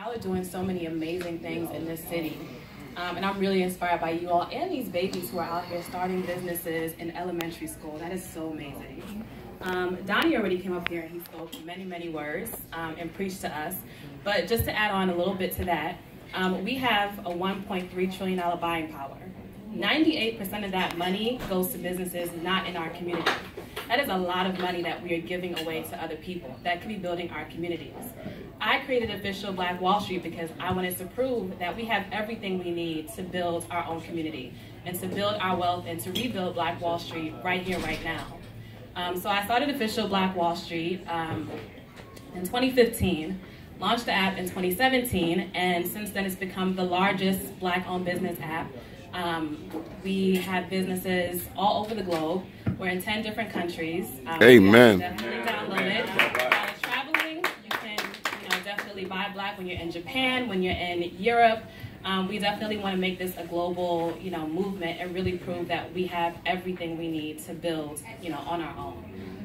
Y'all are doing so many amazing things in this city. Um, and I'm really inspired by you all and these babies who are out here starting businesses in elementary school. That is so amazing. Um, Doni already came up here and he spoke many, many words um, and preached to us. But just to add on a little bit to that, um, we have a $1.3 trillion buying power. 98% of that money goes to businesses not in our community. That is a lot of money that we are giving away to other people that could be building our communities. I created official Black Wall Street because I wanted to prove that we have everything we need to build our own community and to build our wealth and to rebuild Black Wall Street right here, right now. Um, so I started official Black Wall Street um, in 2015 launched the app in 2017, and since then it's become the largest black-owned business app. Um, we have businesses all over the globe. We're in 10 different countries. Um, Amen. Definitely download it. While traveling, you can you know, definitely buy black when you're in Japan, when you're in Europe. Um, we definitely want to make this a global, you know, movement and really prove that we have everything we need to build, you know, on our own.